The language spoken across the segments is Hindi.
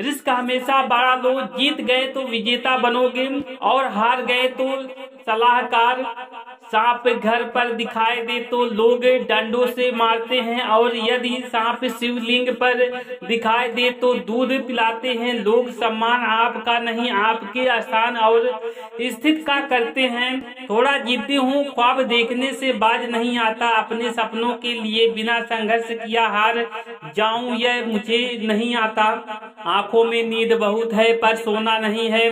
रिस्क हमेशा बड़ा लो जीत गए तो विजेता बनोगे और हार गए तो सलाहकार सांप घर पर दिखाई दे तो लोग डंडों से मारते हैं और यदि सांप शिवलिंग पर दिखाई दे तो दूध पिलाते हैं। लोग सम्मान आपका नहीं, आपके स्थान और स्थित का करते हैं। थोड़ा जीती हूँ, ख्वाब देखने से बाज नहीं आता। अपने सपनों के लिए बिना संघर्ष किया हार जाऊँ यह मुझे नहीं आता। आँखों में नींद बहुत है, पर सोना नहीं है।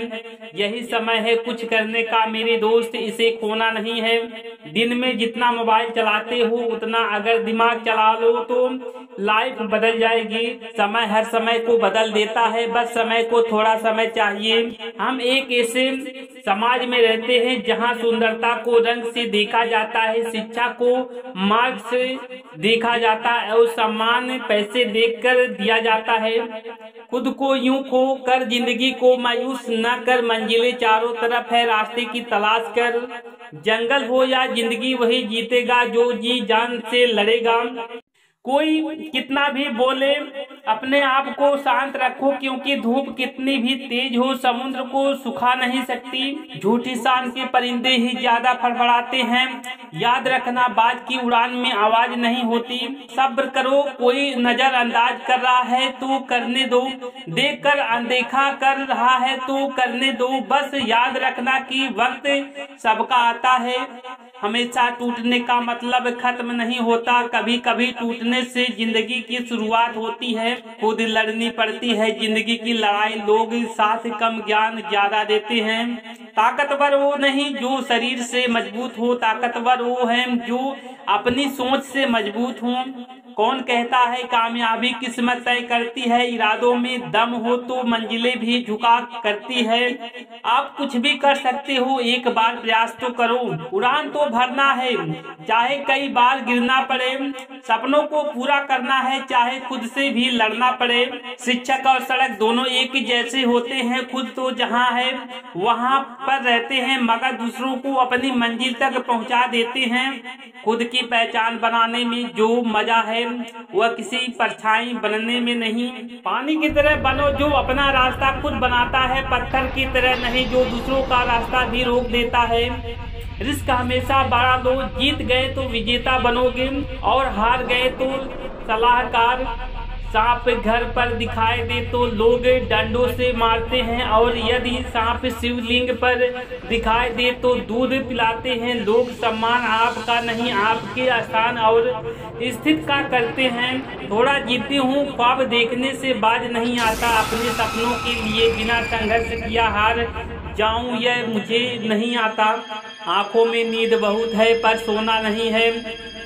यही समय है, कुछ करने का मेरे दोस्त इसे खोना नहीं है। दिन में जितना मोबाइल चलाते हो, उतना अगर दिमाग चला लो तो लाइफ बदल जाएगी। समय हर समय को बदल देता है। बस समय को थोड़ा समय चाहिए। हम एक ऐसे समाज में रहते हैं जहाँ सुंदरता को रंग से देखा जाता है, शिक्षा को मार्ग से देखा जाता है और सम्मान पैसे देखकर दिया जाता है। खुद को यूँ खो कर ज़िंदगी को मायूस न कर मंजिलें चारों तरफ़ है, रास्ते की तलाश कर। जंगल हो या ज़िंदगी वही जीतेगा, जो जी जान से लड़ेगा। कोई कितना भी बोले अपने आप को शांत रखो, क्योंकि धूप कितनी भी तेज हो, समुद्र को सुखा नहीं सकती। झूठी शान के परिंदे ही ज़्यादा फड़फड़ाते हैं। याद रखना बाज की उड़ान में आवाज़ नहीं होती। सब्र करो, कोई नज़र अंदाज कर रहा है तो करने दो। देख कर अनदेखा कर रहा है तो करने दो। बस याद रखना कि वक्त सबका आता है। हमेशा टूटने का मतलब खत्म नहीं होता। कभी कभी टूटने से ज़िंदगी की शुरुआत होती है। खुद लड़नी पड़ती है ज़िंदगी की लड़ाई। लोग साथ कम ज्ञान ज़्यादा देते हैं। ताकतवर वो नहीं जो शरीर से मज़बूत हो। ताकतवर वो है जो अपनी सोच से मज़बूत हो। कौन कहता है कामयाबी किस्मत तय करती है? इरादों में दम हो तो मंजिलें भी झुका करती है। आप कुछ भी कर सकते हो, एक बार प्रयास तो करो। उड़ान तो भरना है। चाहे कई बार गिरना पड़े, सपनों को पूरा करना है। चाहे खुद से भी लड़ना पड़े, शिक्षक और सड़क दोनों एक जैसे होते हैं। खुद तो जहाँ है, वहाँ पर रहते हैं, मगर दूसरों को अपनी मंजिल तक पहुँचा देते हैं। खुद की पहचान बनाने में जो मज़ा है वह किसी परछाई बनने में नहीं। पानी की तरह बनो जो अपना रास्ता खुद बनाता है, पत्थर की तरह नहीं, जो दूसरों का रास्ता भी रोक देता है। रिस्क हमेशा बड़ा लो जीत गए तो विजेता बनोगे और हार गए तो सलाहकार सांप घर पर दिखाई दे तो लोग डंडों से मारते हैं और यदि सांप शिवलिंग पर दिखाई दे तो दूध पिलाते हैं। लोग सम्मान आपका नहीं, आपके स्थान और स्थित का करते हैं। थोड़ा जीती हूँ, ख्वाब देखने से बाज नहीं आता। अपने सपनों के लिए बिना संघर्ष किया हार जाऊँ, यह मुझे नहीं आता। आँखों में नींद बहुत है, पर सोना नहीं है।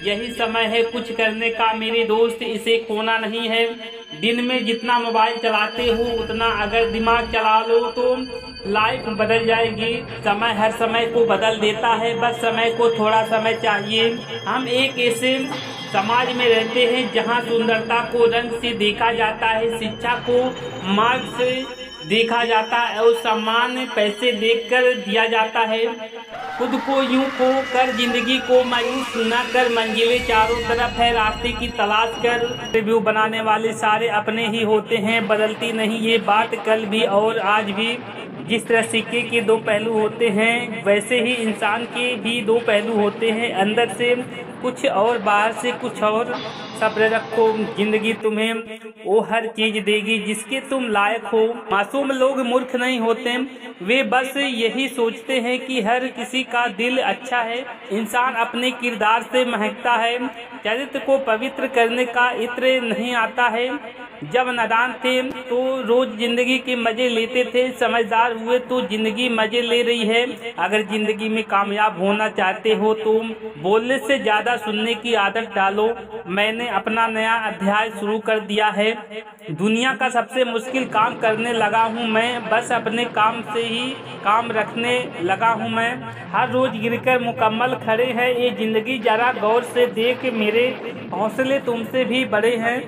यही समय है कुछ करने का। मेरे दोस्त इसे खोना नहीं है। दिन में जितना मोबाइल चलाते हो, उतना अगर दिमाग चला लो तो लाइफ बदल जाएगी। समय हर समय को बदल देता है, बस समय को थोड़ा समय चाहिए। हम एक ऐसे समाज में रहते हैं जहाँ सुंदरता को रंग से देखा जाता है, शिक्षा को मार्ग से देखा जाता है और सम्मान पैसे देकर दिया जाता है। खुद को यूँ खो कर ज़िंदगी को मायूस न कर मंजिलें चारों तरफ़ है, रास्ते की तलाश कर। रिव्यू बनाने वाले सारे अपने ही होते हैं, बदलती नहीं ये बात कल भी और आज भी। जिस तरह सिक्के के दो पहलू होते हैं, वैसे ही इंसान के भी दो पहलू होते हैं। अंदर से कुछ और, बाहर से कुछ और। सब्र रखो ज़िंदगी तुम्हें, वो हर चीज़ देगी जिसके तुम लायक हो। मासूम लोग मूर्ख नहीं होते। वे बस यही सोचते हैं कि हर किसी का दिल अच्छा है। इंसान अपने किरदार से महकता है। चरित्र को पवित्र करने का इत्र नहीं आता है। जब नादान थे तो रोज ज़िंदगी के मज़े लेते थे। समझदार हुए तो ज़िंदगी मज़े ले रही है। अगर ज़िंदगी में कामयाब होना चाहते हो तो बोलने से ज़्यादा सुनने की आदत डालो। मैंने अपना नया अध्याय शुरू कर दिया है। दुनिया का सबसे मुश्किल काम करने लगा हूँ मैं। बस अपने काम से ही काम रखने लगा हूँ मैं। हर रोज गिरकर मुकम्मल खड़े हैं। ये ज़िंदगी जरा गौर से देख मेरे हौसले तुमसे भी बड़े हैं।